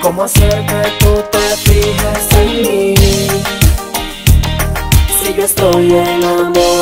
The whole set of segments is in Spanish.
¿Cómo hacer que tú te fijas en mí? Si yo estoy enamorado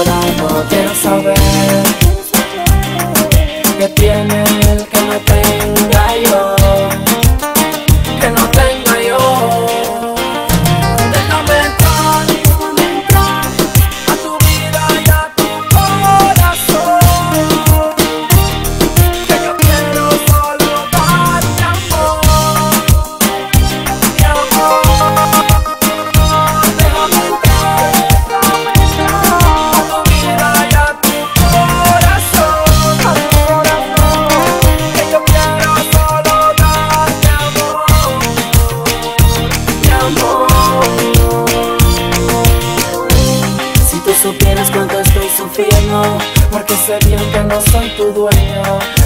Porque sé bien que no soy tu dueño.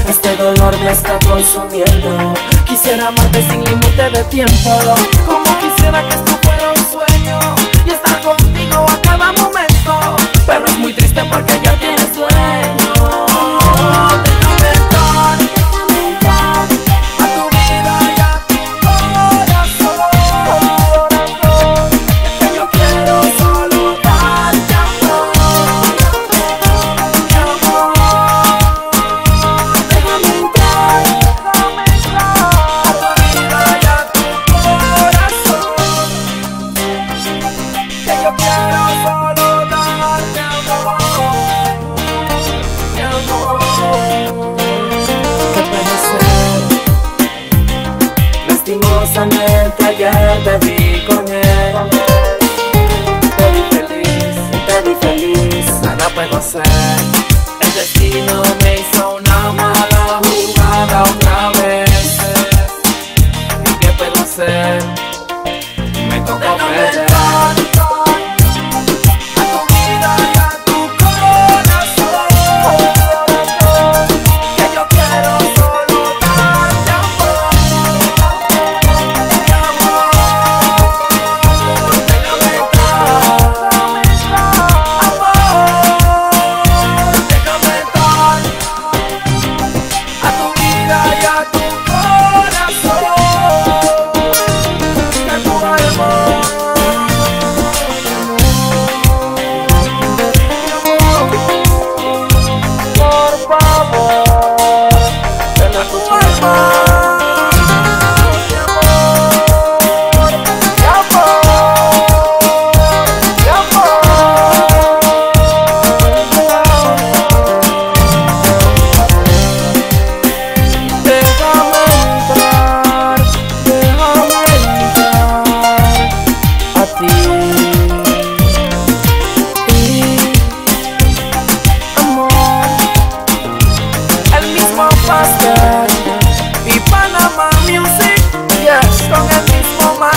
Este dolor me está consumiendo. Quisiera amarte sin límite de tiempo. Como quisiera que esto fuera cosa neta ya te vi con él. Te vi feliz, te vi feliz, nada puedo hacer. El destino me hizo una mala jugada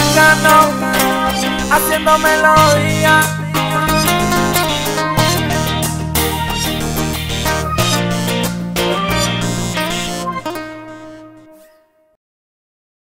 bacano, haciendo melodía.